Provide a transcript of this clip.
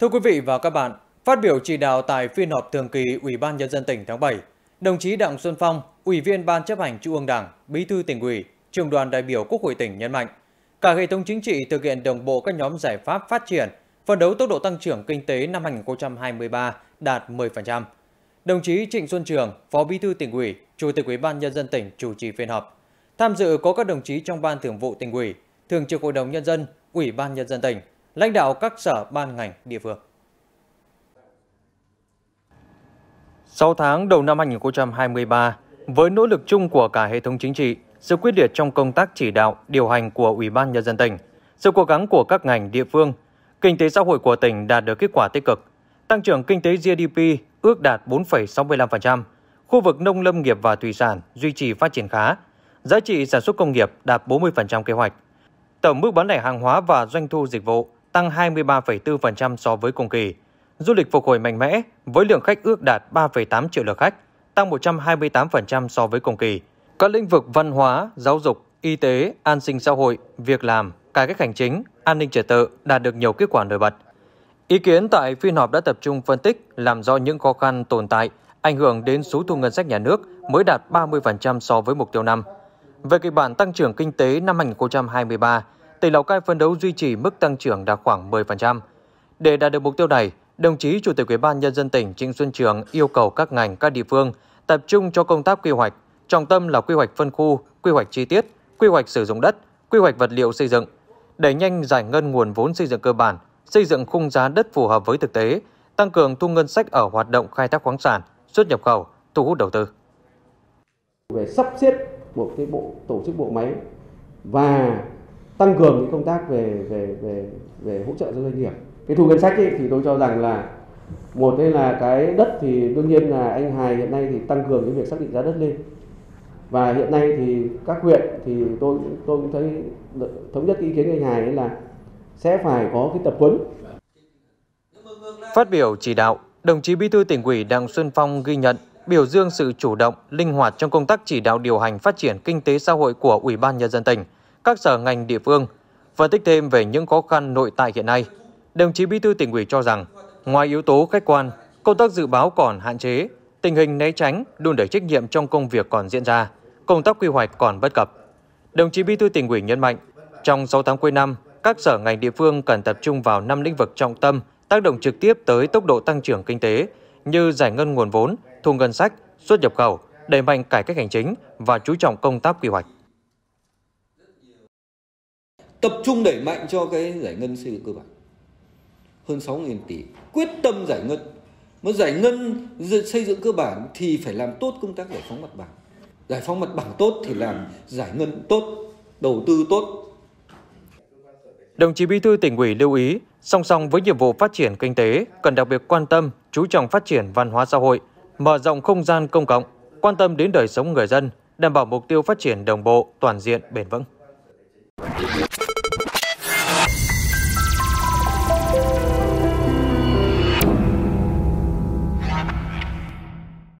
Thưa quý vị và các bạn, phát biểu chỉ đạo tại phiên họp thường kỳ Ủy ban Nhân dân tỉnh tháng 7, đồng chí Đặng Xuân Phong, Ủy viên Ban chấp hành Trung ương Đảng, Bí thư tỉnh ủy, trường đoàn đại biểu Quốc hội tỉnh nhấn mạnh, cả hệ thống chính trị thực hiện đồng bộ các nhóm giải pháp phát triển, phấn đấu tốc độ tăng trưởng kinh tế năm 2023 đạt 10%. Đồng chí Trịnh Xuân Trường, Phó Bí thư tỉnh ủy, Chủ tịch Ủy ban Nhân dân tỉnh chủ trì phiên họp. Tham dự có các đồng chí trong Ban Thường vụ tỉnh ủy, Thường trực Hội đồng Nhân dân, Ủy ban Nhân dân tỉnh, lãnh đạo các sở ban ngành địa phương. 6 tháng đầu năm 2023, với nỗ lực chung của cả hệ thống chính trị, sự quyết liệt trong công tác chỉ đạo, điều hành của Ủy ban Nhân dân tỉnh, sự cố gắng của các ngành địa phương, kinh tế xã hội của tỉnh đạt được kết quả tích cực. Tăng trưởng kinh tế GDP ước đạt 4,65%, khu vực nông lâm nghiệp và thủy sản duy trì phát triển khá, giá trị sản xuất công nghiệp đạt 40% kế hoạch. Tổng mức bán lẻ hàng hóa và doanh thu dịch vụ tăng 23,4% so với cùng kỳ. Du lịch phục hồi mạnh mẽ với lượng khách ước đạt 3,8 triệu lượt khách, tăng 128% so với cùng kỳ. Các lĩnh vực văn hóa, giáo dục, y tế, an sinh xã hội, việc làm, cải cách hành chính, an ninh trật tự đạt được nhiều kết quả nổi bật. Ý kiến tại phiên họp đã tập trung phân tích, làm rõ những khó khăn tồn tại, ảnh hưởng đến số thu ngân sách nhà nước mới đạt 30% so với mục tiêu năm. Về kịch bản tăng trưởng kinh tế năm 2023, tỉnh Lào Cai phấn đấu duy trì mức tăng trưởng đạt khoảng 10%. Để đạt được mục tiêu này, đồng chí Chủ tịch Ủy ban nhân dân tỉnh Trịnh Xuân Trường yêu cầu các ngành các địa phương tập trung cho công tác quy hoạch, trọng tâm là quy hoạch phân khu, quy hoạch chi tiết, quy hoạch sử dụng đất, quy hoạch vật liệu xây dựng, đẩy nhanh giải ngân nguồn vốn xây dựng cơ bản, xây dựng khung giá đất phù hợp với thực tế, tăng cường thu ngân sách ở hoạt động khai thác khoáng sản, xuất nhập khẩu, thu hút đầu tư. Về sắp xếp một cái bộ tổ chức bộ máy và tăng cường những công tác về về về về hỗ trợ cho doanh nghiệp. Cái thu ngân sách ấy, thì tôi cho rằng là một đây là cái đất thì đương nhiên là anh Hải hiện nay thì tăng cường cái việc xác định giá đất lên và hiện nay thì các huyện thì tôi tôi cũng thấy thống nhất ý kiến anh Hải ấy là sẽ phải có cái tập huấn. Phát biểu chỉ đạo, đồng chí Bí thư tỉnh ủy Đặng Xuân Phong ghi nhận biểu dương sự chủ động, linh hoạt trong công tác chỉ đạo điều hành phát triển kinh tế xã hội của Ủy ban nhân dân tỉnh, các sở ngành địa phương. Phân tích thêm về những khó khăn nội tại hiện nay, đồng chí Bí thư tỉnh ủy cho rằng, ngoài yếu tố khách quan, công tác dự báo còn hạn chế, tình hình né tránh, đùn đẩy trách nhiệm trong công việc còn diễn ra, công tác quy hoạch còn bất cập. Đồng chí Bí thư tỉnh ủy nhấn mạnh, trong 6 tháng cuối năm, các sở ngành địa phương cần tập trung vào 5 lĩnh vực trọng tâm tác động trực tiếp tới tốc độ tăng trưởng kinh tế như giải ngân nguồn vốn, thu ngân sách, xuất nhập khẩu, đẩy mạnh cải cách hành chính và chú trọng công tác quy hoạch. Tập trung đẩy mạnh cho cái giải ngân xây dựng cơ bản. Hơn 6.000 tỷ. Quyết tâm giải ngân. Mà giải ngân xây dựng cơ bản thì phải làm tốt công tác giải phóng mặt bằng. Giải phóng mặt bằng tốt thì làm giải ngân tốt, đầu tư tốt, Đồng chí Bí thư tỉnh ủy lưu ý, song song với nhiệm vụ phát triển kinh tế, cần đặc biệt quan tâm, chú trọng phát triển văn hóa xã hội, mở rộng không gian công cộng, quan tâm đến đời sống người dân, đảm bảo mục tiêu phát triển đồng bộ, toàn diện, bền vững.